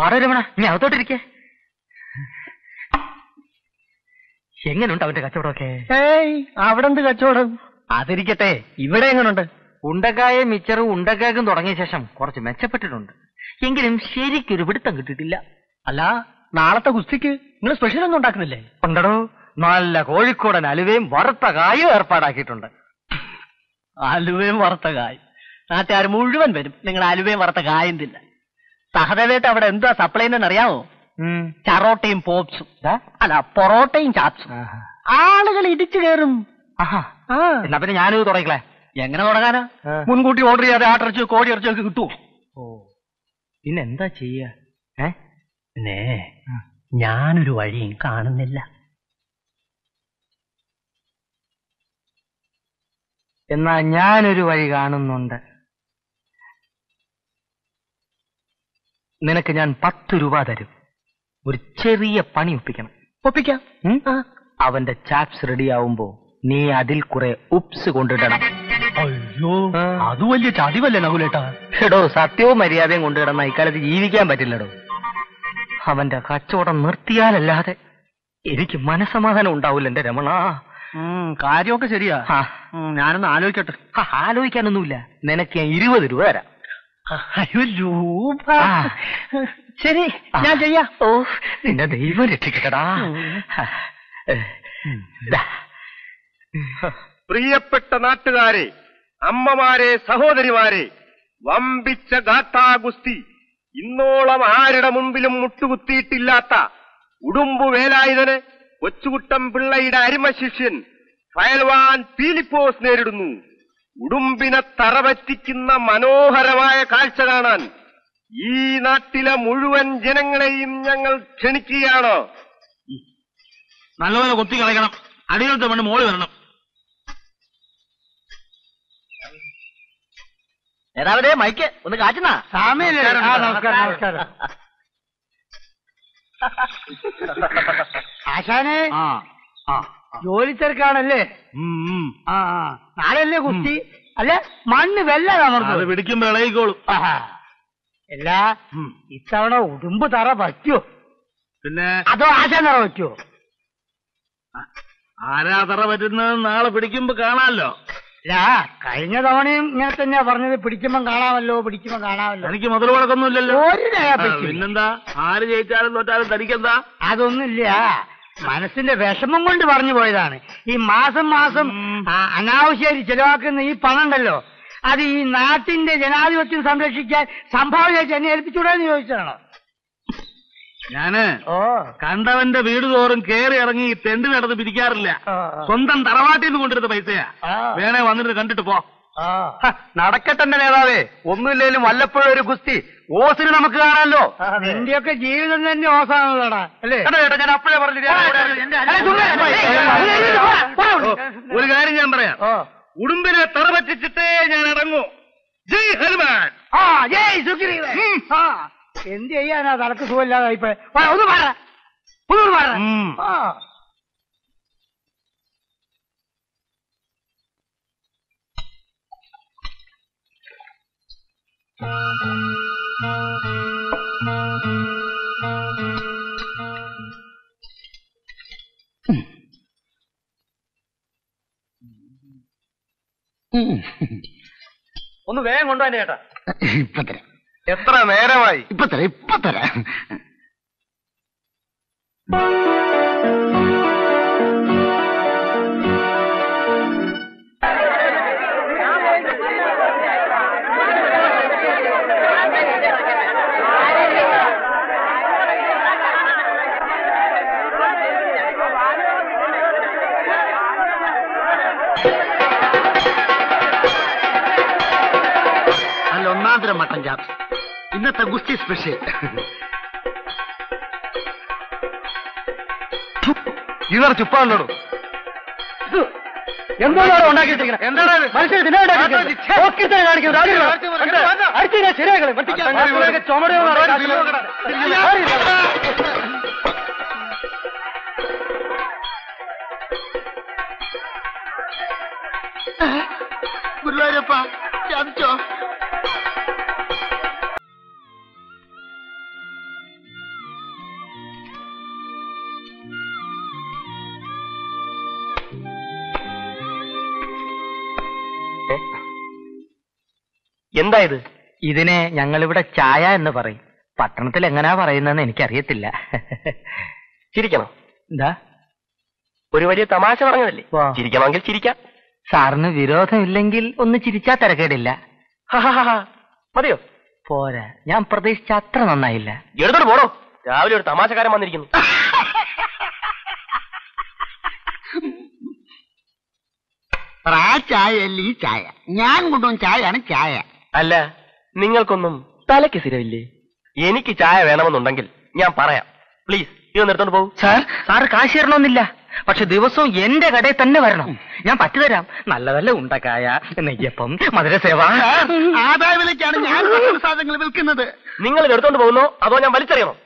പാട രമണ നീ അകത്തോട്ടിരിക്കേ എങ്ങനുണ്ട് അവന്റെ കച്ചവടമൊക്കെ? ഏയ് അവിടെ എന്ത് കച്ചവടം? അതിരിക്കട്ടെ ഇവിടെ എങ്ങനുണ്ട്? ഉണ്ടക്കായ മിച്ചറും ഉണ്ടക്കാക്കും തുടങ്ങിയ ശേഷം കുറച്ച് മെച്ചപ്പെട്ടിട്ടുണ്ട്. എങ്കിലും ശരിക്കൊരു പിടുത്തം കിട്ടിയിട്ടില്ല. അല്ല നാളത്തെ കുസ്തിക്ക് നിങ്ങൾ സ്പെഷ്യൽ ഒന്നും ഉണ്ടാക്കുന്നില്ലേ? ഉണ്ടടോ നല്ല കോഴിക്കോടൻ അലുവയും വറുത്ത കായും ഏർപ്പാടാക്കിയിട്ടുണ്ട്. അലുവയും വറുത്ത കായും. നാട്ടുകാർ മുഴുവൻ വരും. നിങ്ങൾ അലുവയും വറുത്ത കായും തില്ല സഹദേവേട്ട് അവിടെ എന്താ സപ്ലൈ അറിയാമോ. ചറോട്ടയും പോപ്സും. അല്ല പൊറോട്ടയും ചാപ്സും. ആളുകൾ ഇടിച്ചു കയറും. എന്നാ പിന്നെ ഞാനിത് തുടങ്ങിക്കളെ എങ്ങനെ തുടങ്ങാനാ? മുൻകൂട്ടി ഓർഡർ ചെയ്യാതെ ആട്ടിറച്ചോ കോടി ഇറച്ചിയോ കിട്ടുവോ? കിട്ടുമോ ഓ. പിന്നെ എന്താ ചെയ്യ? ഏ? ഞാനൊരു വഴിയും കാണുന്നില്ല. എന്നാ ഞാനൊരു വഴി കാണുന്നുണ്ട്. നിനക്ക് ഞാൻ പത്ത് രൂപ തരും. ഒരു ചെറിയ പണി ഒപ്പിക്കണം. ഒപ്പിക്കാം. അവന്റെ ചാപ്സ് റെഡി ആവുമ്പോ നീ അതിൽ കുറെ ഉപ്സ് കൊണ്ടിടണം. അയ്യോ അത് വലിയ ചതിവല്ലേ നകുലേട്ടാ. എടോ സത്യവും മര്യാദയും കൊണ്ടിടണം. ഇക്കാലത്ത് ജീവിക്കാൻ പറ്റില്ലടോ. അവന്റെ കച്ചവടം നിർത്തിയാലല്ലാതെ എനിക്ക് മനസമാധാനം ഉണ്ടാവില്ല എന്റെ രമണ. കാര്യമൊക്കെ ശരിയാ. ഞാനൊന്ന് ആലോചിക്കട്ടെ. ആലോചിക്കാനൊന്നുമില്ല. നിനക്ക് ഞാൻ ഇരുപത് രൂപ തരാം. അയ്യോ രൂപ. ശരി ഞാൻ ചെയ്യാം. ഓ നിന്നെ ദൈവം രക്ഷിക്കട്ടടാ. പ്രിയപ്പെട്ട നാട്ടുകാരെ അമ്മമാരെ സഹോദരിമാരെ വമ്പിച്ച ഗാഥാഗുസ്തി ഇന്നോളം ആരുടെ മുമ്പിലും മുട്ടുകുത്തിയിട്ടില്ലാത്ത ഉടുമ്പു വേലായുധന് കൊച്ചുകുട്ടം പിള്ളയുടെ അരിമശിഷ്യൻ ഫയൽവാൻ പീലിപ്പോസ് നേരിടുന്നു. ഉടുമ്പിനെ തറപറ്റിക്കുന്ന മനോഹരമായ കാഴ്ച കാണാൻ ഈ നാട്ടിലെ മുഴുവൻ ജനങ്ങളെയും ഞങ്ങൾ ക്ഷണിക്കുകയാണ്. നല്ലപോലെ കൊത്തി കളയണം. അടികളുടെ മണ്ണ് മോളി വരണം. നേതാവേ മൈക്ക് ഒന്ന് കാറ്റുന്നാ. നമസ്കാരം, നമസ്കാരം. ആശാനെ. ആ ആ. ജോലി തിരക്കാണല്ലേ കുത്തി ആ നാളല്ലേ കുസ്തി അല്ലെ? മണ്ണ് വെല്ലാതെ ഇളകിക്കോളും. എല്ലാ ഇത്തവണ ഉടുമ്പ് തറ പറ്റോ പിന്നെ അതോ ആശ തറ പറ്റുമോ ആരാ തറ പറ്റുന്നത് നാളെ പിടിക്കുമ്പോ കാണാമല്ലോ. അല്ല കഴിഞ്ഞ തവണയും ഇങ്ങനെ തന്നെയാ പറഞ്ഞത്. പിടിക്കുമ്പോ കാണാമല്ലോ പിടിക്കുമ്പോ കാണാമല്ലോ. എനിക്ക് മുതൽ മുടക്കൊന്നുമില്ലല്ലോ. പിന്നെന്താ? ആര് ജയിച്ചാലും തോറ്റാലും തനിക്കെന്താ? അതൊന്നുമില്ല. മനസ്സിന്റെ വിഷമം കൊണ്ട് പറഞ്ഞു പോയതാണ്. ഈ മാസം മാസം അനാവശ്യമായി ചെലവാക്കുന്ന ഈ പണം ഉണ്ടല്ലോ അത് ഈ നാട്ടിന്റെ ജനാധിപത്യം സംരക്ഷിക്കാൻ സംഭാവനയായിട്ട് എന്നെ ഏൽപ്പിച്ചുകൂടാന്ന് ചോദിച്ചതാണോ? ഞാൻ ഓ. കണ്ടവന്റെ വീട് തോറും കേറി ഇറങ്ങി തെണ്ടിനടന്ന് തെണ്ടി നടന്ന് പിരിക്കാറില്ല. സ്വന്തം തറവാട്ടിൽ നിന്ന് കൊണ്ടിരുന്ന പൈസയാ. വേണേ വന്നിട്ട് കണ്ടിട്ട് പോ. നടക്കട്ടെ എന്റെ നേതാവേ ഒന്നുമില്ലേലും വല്ലപ്പോഴും ഒരു ഗുസ്തി ഓസിന് നമുക്ക് കാണാമല്ലോ നിന്റെയൊക്കെ ജീവിതം തന്നെ ഓസാണല്ലോടാ അല്ലേ ഞാൻ അപ്പോഴേ പറഞ്ഞില്ലേ. ഒരു കാര്യം ഞാൻ പറയാം ഉടുമ്പിനെ തറ പറ്റിച്ചിട്ടേ ഞാൻ അടങ്ങൂ ജയ് ഹനുമാൻ ആ ജയ്. ആ എന്ത് ചെയ്യാനാ തലക്ക് സുഖമില്ലാതായിപ്പോ ഒന്ന് പറ ഒന്നുകൂടി പറ ഒന്ന് വേഗം കൊണ്ടുപോകാൻ ചേട്ടാ. ഇപ്പൊ തരാം. എത്ര നേരമായി? ഇപ്പൊ തരാം ഇപ്പൊ തരാം. നല്ല ഒന്നാന്തരം മട്ടൻ ചാപ്പ് ഇന്നത്തെ ഗുസ്തി സ്പെഷ്യൽ ഇവർ ചുപ്പാണല്ലോ എന്താണ് ഉണ്ടാക്കിയിട്ടിരിക്കുന്നത് എന്താണ് ഇത്? മനുഷ്യർ ദിനം ഗുരുവായൂരപ്പ ചതിച്ചോ എന്താ ഇത്? ഇതിനെ ഞങ്ങളിവിടെ ചായ എന്ന് പറയും. പട്ടണത്തിൽ എങ്ങനാ പറയുന്നതെന്ന് എനിക്കറിയത്തില്ല. ചിരിക്കണം. എന്താ? ഒരു വലിയ തമാശ പറഞ്ഞതല്ലേ. ചിരിക്കണമെങ്കിൽ ചിരിക്കാം. സാറിന് വിരോധമില്ലെങ്കിൽ ഒന്ന് ചിരിച്ചാ തിരക്കേടില്ല. ഹഹഹഹ. മതിയോ? പോരാ. ഞാൻ പ്രതീക്ഷിച്ച അത്ര നന്നായില്ല. എടുത്തോട്ട് പോടോ രാവിലെ ഒരു തമാശക്കാരൻ വന്നിരിക്കുന്നു. പ്രാ ചായ അല്ല ഈ ചായ? ഞാൻ കൊണ്ടുവന്ന ചായയാണ് ചായ. അല്ല നിങ്ങൾക്കൊന്നും തലയ്ക്ക് സ്ഥിരമില്ലേ? എനിക്ക് ചായ വേണമെന്നുണ്ടെങ്കിൽ ഞാൻ പറയാം. പ്ലീസ് ഇത് നിർത്തോണ്ട് പോകും. സാർ സാറ് കാശ് തരണമെന്നില്ല. പക്ഷെ ദിവസവും എന്റെ കടയിൽ തന്നെ വരണം. ഞാൻ പറ്റുതരാം നല്ല നല്ല ഉണ്ടക്കായ നെയ്യപ്പം മധുരസേവ. ആദായ വിലയ്ക്കാണ് ഞാൻ സാധനങ്ങൾ വിൽക്കുന്നത്. നിങ്ങൾ ഇത് എടുത്തോണ്ട് പോകുന്നോ? അതോ ഞാൻ വലിച്ചെറിയണോ?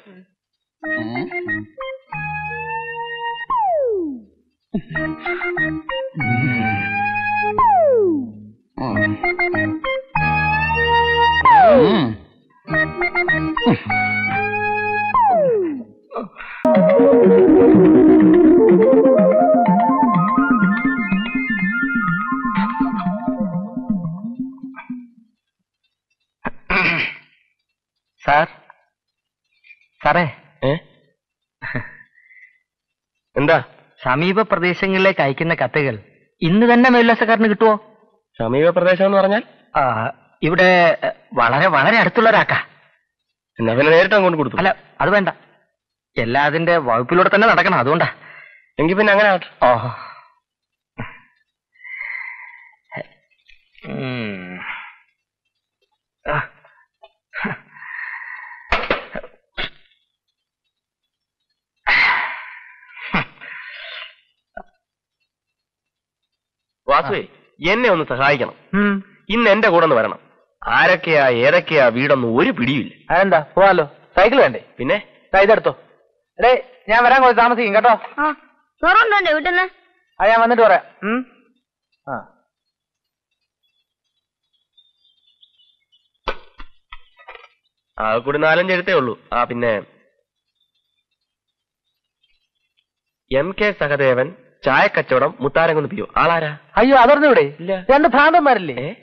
സാർ? സാറേ? എന്താ? സമീപ പ്രദേശങ്ങളിലേക്ക് അയക്കുന്ന കത്തുകൾ ഇന്ന് തന്നെ മേൽവാസക്കാരന് കിട്ടുമോ സമീപ പ്രദേശം എന്ന് പറഞ്ഞാൽ? ആ, ഇവിടെ വളരെ വളരെ അടുത്തുള്ള ഒരാക്ക എന്നാ പിന്നെ നേരിട്ട് അങ്ങോട്ട് കൊടുത്തു? അല്ല അത് വേണ്ട. എല്ലാ അതിന്റെ വകുപ്പിലൂടെ തന്നെ നടക്കണം അതുകൊണ്ടാ. എങ്കിൽ പിന്നെ അങ്ങനെ ഓഹോ. വാസുവേ എന്നെ ഒന്ന് സഹായിക്കണം. ഇന്ന് എന്റെ കൂടെ ഒന്ന് വരണം. ആരൊക്കെയാ ഏതൊക്കെയാ വീടൊന്നും ഒരു പിടിയില്ല അതെന്താ? പോവാലോ. സൈക്കിൾ വേണ്ടേ? പിന്നെ? ഇതെടുത്തോ. എടേ ഞാൻ വരാൻ കുറച്ച് താമസിക്കും കേട്ടോ. ആ ചോറുണ്ടോ എന്റെ വീട്ടിൽ നിന്ന് ആ ഞാൻ വന്നിട്ട് പറയാം. ആ. ആ കൂടി നാലഞ്ച് എഴുത്തേ ഉള്ളൂ. ആ പിന്നെ. എം കെ സഹദേവൻ ചായക്കച്ചവടം മുത്താരംകുന്ന് പിയോ ആളാരാ? അയ്യോ അതറിഞ്ഞൂടെ? ഇല്ല. രണ്ട് ഭ്രാന്തന്മാരല്ലേ?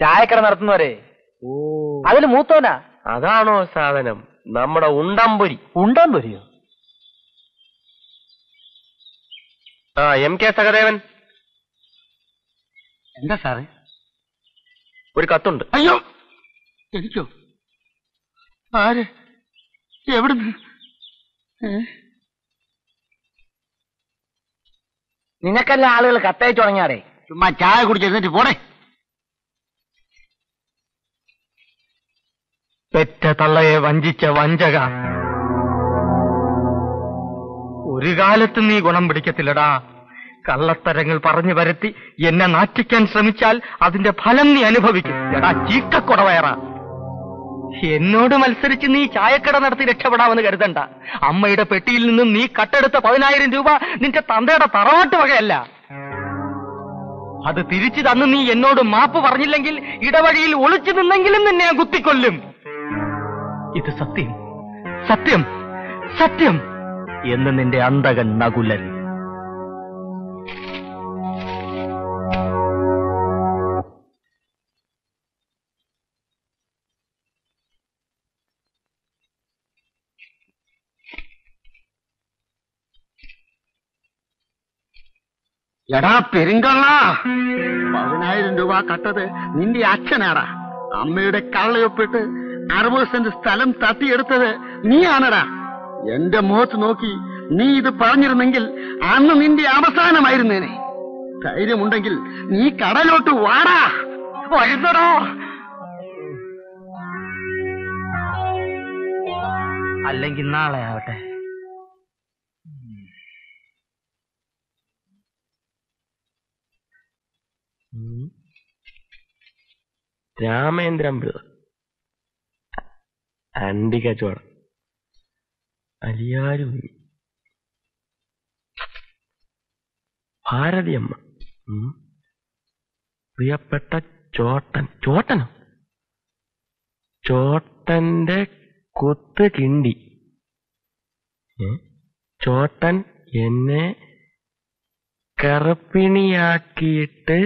ചായക്കട നടത്തുന്നവരെ. ഓ. അതിൽ മൂത്തോനാ? അതാണോ സാധനം. നമ്മുടെ ഉണ്ടംപൊരി ഉണ്ടോന്ന് ആ എം കെ സഹദേവൻ. എന്താ സാറേ? ഒരു കത്തുണ്ട്. അയ്യോ! എനിക്കോ? ആര്? എവിടുന്ന്? നിനക്കെല്ലാം നിനക്കല്ല ആളുകൾ കത്തയച്ചു തുടങ്ങിയാടേ ചുമ്മാ ചായ കുടിച്ചിരുന്നിട്ട് പോടെ. പെറ്റ തള്ളയെ വഞ്ചിച്ച വഞ്ചക. ഒരു കാലത്ത് നീ ഗുണം പിടിക്കത്തില്ലടാ. കള്ളത്തരങ്ങൾ പറഞ്ഞു വരുത്തി എന്നെ നാറ്റിക്കാൻ ശ്രമിച്ചാൽ അതിന്റെ ഫലം നീ അനുഭവിക്കും. എടാ ചീക്കക്കുടവയറ എന്നോട് മത്സരിച്ച് നീ ചായക്കട നടത്തി രക്ഷപ്പെടാമെന്ന് കരുതണ്ട. അമ്മയുടെ പെട്ടിയിൽ നിന്നും നീ കട്ടെടുത്ത പതിനായിരം രൂപ നിന്റെ തന്തയുടെ തറവാട്ട് വകയല്ല. അത് തിരിച്ചു തന്ന് നീ എന്നോട് മാപ്പ് പറഞ്ഞില്ലെങ്കിൽ ഇടവഴിയിൽ ഒളിച്ചു നിന്നെങ്കിലും നിന്നെ കുത്തിക്കൊല്ലും. ഇത് സത്യം. സത്യം. സത്യം. എന്ന് നിന്റെ അന്തകൻ നകുലൻ. എടാ പെരുങ്കള്ള. പതിനായിരം രൂപ കട്ടത് നിന്റെ അച്ഛനാടാ. അമ്മയുടെ കള്ളയൊപ്പിട്ട് അറുപത് സെന്റ് സ്ഥലം തട്ടിയെടുത്തത് നീയാണടാ. എന്റെ മുഖത്ത് നോക്കി നീ ഇത് പറഞ്ഞിരുന്നെങ്കിൽ അന്ന് നിന്റെ അവസാനമായിരുന്നേനെ. ധൈര്യമുണ്ടെങ്കിൽ നീ കടലോട്ട് വാടാ. വഴുതടോ. അല്ലെങ്കിൽ നാളെ ആവട്ടെ. രാമേന്ദ്രൻ പിള്ള അണ്ടി കച്ചവടം അലിയാരു ഭാരതിയമ്മ. പ്രിയപ്പെട്ട ചോട്ടൻ. ചോട്ടനോ? ചോട്ടന്റെ കൊത്ത് കിണ്ടി. ചോട്ടൻ എന്നെ കറുപ്പിണിയാക്കിയിട്ട്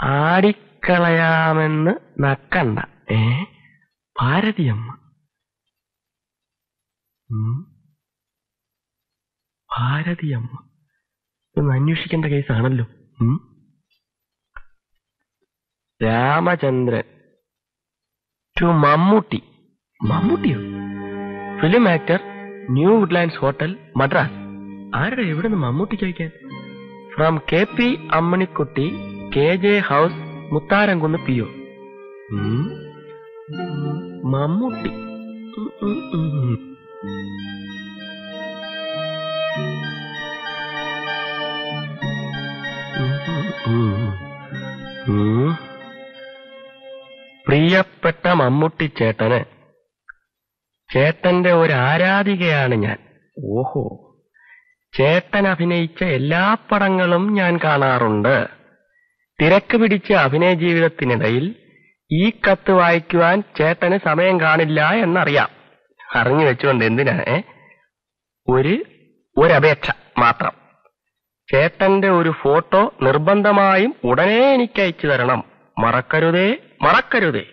ആടിക്കളയാമെന്ന് നക്കണ്ട. ഏ? ഭാരതിയമ്മ. ഭാരതിയമ്മ ഒന്ന് അന്വേഷിക്കേണ്ട കേസാണല്ലോ. Ramachandran to Mammootty. മമ്മൂട്ടിയോ? Film actor new Woodlands hotel Madras. ആരുടെ എവിടെ നിന്ന് മമ്മൂട്ടിക്ക് അയക്കാൻ from K P Ammanikutty K J house Mutharamkunnu P O. Mammootty. പ്രിയപ്പെട്ട മമ്മൂട്ടി ചേട്ടന്. ചേട്ടന്റെ ഒരു ആരാധികയാണ് ഞാൻ. ഓഹോ. ചേട്ടൻ അഭിനയിച്ച എല്ലാ പടങ്ങളും ഞാൻ കാണാറുണ്ട്. തിരക്ക് പിടിച്ച അഭിനയ ജീവിതത്തിനിടയിൽ ഈ കത്ത് വായിക്കുവാൻ ചേട്ടന് സമയം കാണില്ല എന്നറിയാം അറിഞ്ഞു വെച്ചുകൊണ്ട് എന്തിനാ? ഒരു ഒരപേക്ഷ മാത്രം ചേട്ടന്റെ ഒരു ഫോട്ടോ നിർബന്ധമായും ഉടനെ എനിക്ക് അയച്ചു തരണം മറക്കരുതേ മറക്കരുതേ.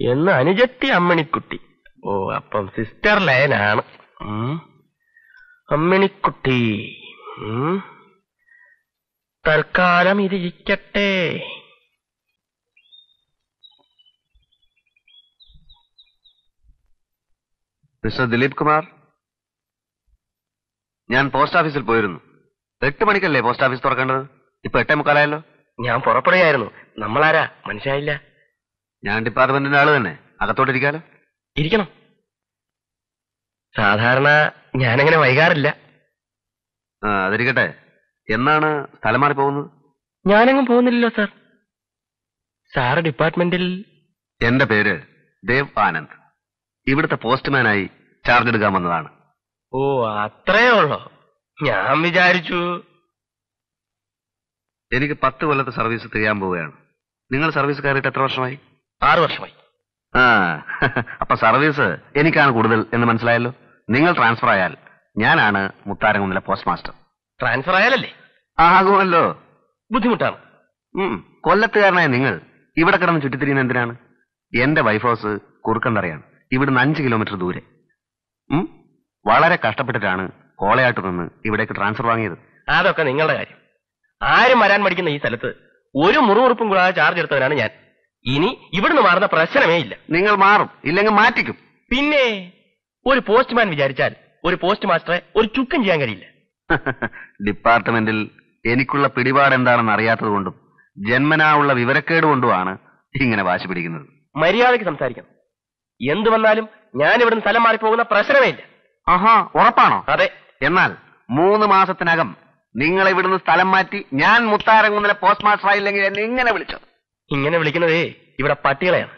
എന്ന് അനുജത്തി അമ്മിണിക്കുട്ടി ഓ അപ്പം സിസ്റ്റർ ലയനാണ്. അമ്മിണിക്കുട്ടി. തൽക്കാലം ഇതിരിക്കട്ടെ മിസ്റ്റർ ദിലീപ് കുമാർ? ഞാൻ പോസ്റ്റ് ഓഫീസിൽ പോയിരുന്നു. എട്ട് മണിക്കല്ലേ പോസ്റ്റ് ഓഫീസ് തുറക്കേണ്ടത്? ഇപ്പൊ എട്ടേ മുക്കാലായല്ലോ. ഞാൻ പുറപ്പെടുകയായിരുന്നു. നമ്മളാരാ? മനസ്സിലായില്ല ഞാൻ ഡിപ്പാർട്ട്മെന്റിന്റെ ആൾ തന്നെ. അകത്തോട്ടിരിക്കാലോ ഇരിക്കണം. സാധാരണ ഞാനങ്ങനെ വൈകാറില്ല. ആ അതിരിക്കട്ടെ. എന്നാണ് സ്ഥലം മാറി പോകുന്നത്? ഞാനങ്ങും പോകുന്നില്ലല്ലോ സാർ. സാറ് ഡിപ്പാർട്ട്മെന്റിൽ എന്റെ പേര് ദേവ് ആനന്ദ്. ഇവിടുത്തെ പോസ്റ്റ്മാനായി ചാർജ് എടുക്കാൻ വന്നതാണ്. ഓ അത്രേ ഉള്ളോ? ഞാൻ വിചാരിച്ചു. എനിക്ക് പത്ത് കൊല്ലത്തെ സർവീസ് തികയാൻ പോവുകയാണ്. നിങ്ങൾ സർവീസ് കയറിയിട്ട് എത്ര വർഷമായി? ആറ് വർഷമായി. ആ അപ്പൊ സർവീസ് എനിക്കാണ് കൂടുതൽ എന്ന് മനസ്സിലായല്ലോ? നിങ്ങൾ ട്രാൻസ്ഫർ ആയാൽ ഞാനാണ് മുത്താരംകുന്നിലെ പോസ്റ്റ് മാസ്റ്റർ ട്രാൻസ്ഫർ ആയാലല്ലേ? ആകുമല്ലോ. ബുദ്ധിമുട്ടാണ്. കൊല്ലത്തുകാരനായ നിങ്ങൾ ഇവിടെ കിടന്ന് ചുറ്റിത്തിരിയുന്ന എന്തിനാണ്? എന്റെ വൈഫ് ഹൗസ് കുറുക്കന്തറയാണ് ഇവിടുന്ന് അഞ്ച് കിലോമീറ്റർ ദൂരെ. വളരെ കഷ്ടപ്പെട്ടിട്ടാണ് കോളയാട്ട് നിന്ന് ഇവിടേക്ക് ട്രാൻസ്ഫർ വാങ്ങിയത്. അതൊക്കെ നിങ്ങളുടെ കാര്യം. ആരും വരാൻ പഠിക്കുന്ന ഈ സ്ഥലത്ത് ഒരു മുറിവുറുപ്പും കൂടാതെ ചാർജ് എടുത്തവനാണ് ഞാൻ. ഇനി ഇവിടുന്ന് മാറുന്ന പ്രശ്നമേ ഇല്ല. നിങ്ങൾ മാറും ഇല്ലെങ്കിൽ മാറ്റിക്കും. പിന്നെ ഒരു പോസ്റ്റ്മാൻ വിചാരിച്ചാൽ ഒരു പോസ്റ്റ് മാസ്റ്ററെ ഒരു ചുക്കം ചെയ്യാൻ കഴിയില്ല. ഡിപ്പാർട്ട്മെന്റിൽ എനിക്കുള്ള പിടിപാട് എന്താണെന്ന് അറിയാത്തത് കൊണ്ടും ജന്മനാ ഉള്ള വിവരക്കേട് കൊണ്ടുമാണ് ഇങ്ങനെ വാശി പിടിക്കുന്നത്. മര്യാദയ്ക്ക് സംസാരിക്കണം. എന്തു വന്നാലും ഞാൻ ഇവിടുന്ന് സ്ഥലം മാറിപ്പോകുന്ന പ്രശ്നമേ ഇല്ല ആഹാ ഉറപ്പാണോ? അതെ. എന്നാൽ മൂന്ന് മാസത്തിനകം നിങ്ങൾ ഇവിടുന്ന് സ്ഥലം മാറ്റി ഞാൻ മുത്താരംകുന്നിലെ പോസ്റ്റ് മാസ്റ്റർ ആയില്ലെങ്കിൽ എന്നെ ഇങ്ങനെ വിളിച്ചത്. ഇങ്ങനെ വിളിക്കുന്നതേ ഇവിടെ പട്ടികളെയാണ്?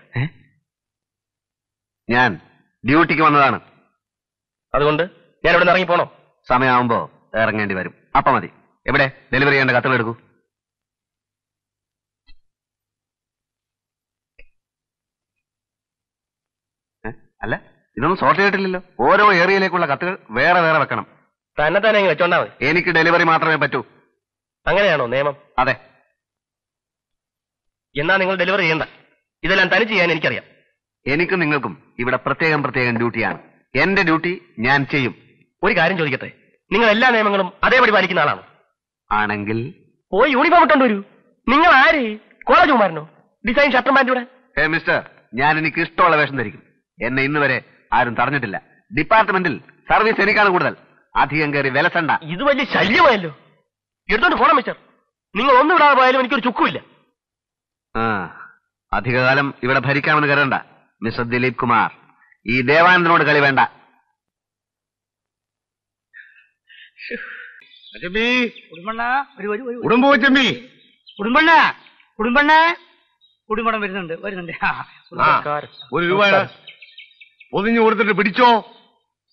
ഞാൻ ഡ്യൂട്ടിക്ക് വന്നതാണ്. അതുകൊണ്ട് ഞാൻ ഇവിടെ ഇറങ്ങി പോണോ സമയമാകുമ്പോ ഇറങ്ങേണ്ടി വരും. അപ്പൊ മതി. എവിടെ? ഡെലിവറി ചെയ്യേണ്ട കത്തുകൾ എടുക്കൂ ഏ? അല്ല ഇതൊന്നും സോർട്ട് ചെയ്തിട്ടില്ലല്ലോ. ഓരോ ഏരിയയിലേക്കുള്ള കത്തുകൾ വേറെ വേറെ വെക്കണം. തന്നെ തന്നെ വെച്ചോണ്ടാവ് വെച്ചോണ്ടാ മതി. എനിക്ക് ഡെലിവറി മാത്രമേ പറ്റൂ. അങ്ങനെയാണോ നിയമം? അതെ. എന്നാ നിങ്ങൾ ഡെലിവറി ചെയ്യണ്ട. ഇതെല്ലാം തനി ചെയ്യാൻ എനിക്കറിയാം. എനിക്കും നിങ്ങൾക്കും ഇവിടെ പ്രത്യേകം പ്രത്യേകം ഡ്യൂട്ടിയാണ് എന്റെ ഡ്യൂട്ടി ഞാൻ ചെയ്യും. ഒരു കാര്യം ചോദിക്കട്ടെ? നിങ്ങൾ എല്ലാ നിയമങ്ങളും അതേപടി പാലിക്കുന്ന ആളാണ്? ആണെങ്കിൽ പോയി യൂണിഫോം ഇട്ടോണ്ട് വരൂ. നിങ്ങൾ ആര്? കോളേജ് കുമാരനോ ഡിസൈൻ ഷർട്ടും പാന്റൂടെ മിസ്റ്റർ ഞാൻ എനിക്ക് ഇഷ്ടമുള്ള വേഷം ധരിക്കും. എന്നെ ഇന്ന് വരെ ആരും തടഞ്ഞിട്ടില്ല. ഡിപ്പാർട്ട്മെന്റിൽ സർവീസ് എനിക്കാണ് കൂടുതൽ. അധികം കയറി വിലസണ്ട ഇത് വലിയ ശല്യമായല്ലോ. എടുത്തോണ്ട് പോണം മിസ്റ്റർ നിങ്ങൾ ഒന്നും വിടാതെ പോയാലും എനിക്കൊരു ചുക്കുമില്ല. ആ അധികകാലം ഇവിടെ ഭരിക്കാമെന്ന് കരുതണ്ട മിസ്റ്റർ ദിലീപ് കുമാർ. ഈ ദേവാനന്ദനോട് കളി വേണ്ട. ഒരു ഒരു ഉടുമ്പ് വരുന്നുണ്ട് വരുന്നുണ്ട്. ഒരു രൂപ പൊതിഞ്ഞു കൊടുത്തിട്ട് പിടിച്ചോ?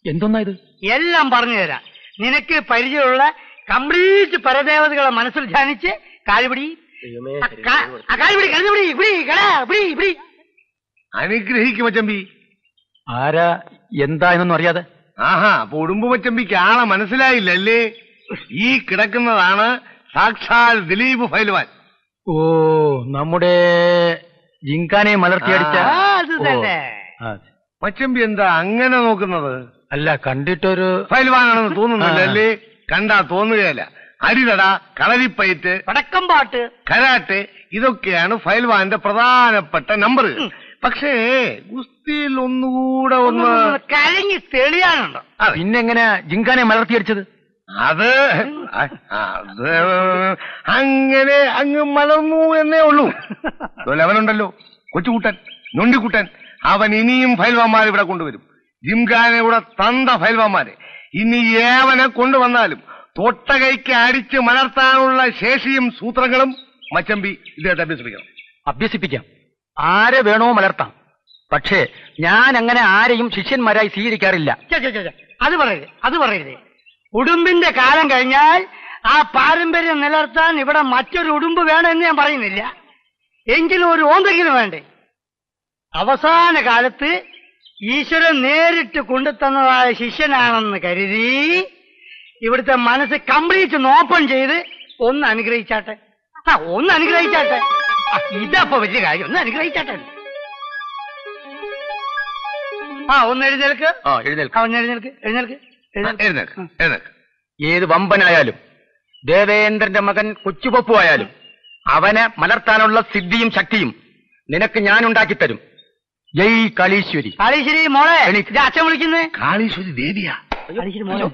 എന്തൊന്നാ ഇത്? എല്ലാം പറഞ്ഞു തരാം. നിനക്ക് പരിചയമുള്ള കംപ്ലീറ്റ് പരദേവതകളെ മനസ്സിൽ ധ്യാനിച്ച് കാലുപിടി. കഴുതുപിടി പിടി കട പിടി പിടി. അനുഗ്രഹിക്കും മച്ചമ്പി ആരാ? എന്താ എന്നൊന്നും അറിയാതെ. ആഹാ അപ്പൊ ഉടുമ്പ് മച്ചമ്പിക്ക് ആളെ മനസ്സിലായില്ലല്ലേ? ഈ കിടക്കുന്നതാണ് സാക്ഷാൽ ദിലീപ് ഫൈൽവാൻ ഓ നമ്മുടെ ജിങ്കാനെ മലർത്തിയടിച്ച അത് തന്നെ. മച്ചമ്പി എന്താ അങ്ങനെ നോക്കുന്നത്? അല്ല കണ്ടിട്ടൊരു ഫൈൽവാനാണെന്ന് തോന്നുന്നില്ലല്ലേ കണ്ടാ തോന്നുകയല്ല. അരിതട കളരിപ്പയറ്റ് വടക്കം പാട്ട്. കരാട്ടെ ഇതൊക്കെയാണ് ഫൈൽവാന്റെ പ്രധാനപ്പെട്ട നമ്പർ പക്ഷേ ഗുസ്തിയിൽ ഒന്നുകൂടെ ഒന്ന് കരങ്ങി തെളിയാനുണ്ടോ. പിന്നെങ്ങനെ ജിങ്കാനെ മലർത്തിയടിച്ചത്? അത് അത് അങ്ങനെ അങ്ങ് മലർന്നു എന്നേ ഉള്ളൂ. അവനുണ്ടല്ലോ. കൊച്ചുകൂട്ടൻ നൊണ്ടിക്കുട്ടൻ അവൻ ഇനിയും ഫൈൽവാന്മാരെ ഇവിടെ കൊണ്ടുവരും. ജിംഖാനെ ഇവിടെ തന്ത ഫൈൽവാന്മാരെ ഇനി ഏവനെ കൊണ്ടുവന്നാലും തൊട്ടകൈക്ക് അടിച്ച് മലർത്താനുള്ള ശേഷിയും സൂത്രങ്ങളും മച്ചമ്പി ഇദ്ദേഹത്തെ അഭ്യസിപ്പിക്കണം. അഭ്യസിപ്പിക്കാം. ആരെ വേണോ മലർത്താം. പക്ഷേ ഞാൻ അങ്ങനെ ആരെയും ശിഷ്യന്മാരായി സ്വീകരിക്കാറില്ല. അത് പറയരുത് അത് പറയരുത്. ഉടുമ്പിന്റെ കാലം കഴിഞ്ഞാൽ ആ പാരമ്പര്യം നിലനിർത്താൻ ഇവിടെ മറ്റൊരു ഉടുമ്പ് വേണമെന്ന് ഞാൻ പറയുന്നില്ല. എങ്കിലും ഒരു ഓന്തെങ്കിലും വേണ്ടേ? അവസാന കാലത്ത് ഈശ്വരൻ നേരിട്ട് കൊണ്ടുതന്നതായ ശിഷ്യനാണെന്ന് കരുതി ഇവിടുത്തെ മനസ്സ് കംപ്ലീറ്റ് ഓപ്പൺ ചെയ്ത് ഒന്ന് അനുഗ്രഹിച്ചാട്ടെ. ആ ഒന്ന് അനുഗ്രഹിച്ചാട്ടെ. ഇതപ്പോ വലിയ കാര്യം. ഒന്ന് അനുഗ്രഹിച്ചാട്ടെ. ആ ഒന്ന് എഴുന്നേൽക്ക്. എഴുന്നേൽക്ക. എഴുന്നേൽക്ക്. എഴുന്നേൽക്ക്. എഴുന്നേൽക്ക്. ഏത് വമ്പനായാലും ദേവേന്ദ്രന്റെ മകൻ കൊച്ചുപപ്പു ആയാലും അവനെ മലർത്താനുള്ള സിദ്ധിയും ശക്തിയും നിനക്ക് ഞാൻ ഉണ്ടാക്കിത്തരും. ജയ് കാളീശ്വരി. കാളീശ്വരി മോളെ അച്ഛൻ വിളിക്കുന്നേ. കാളീശ്വരി ദേവിയാ. കാളീശ്വരി മോളെ.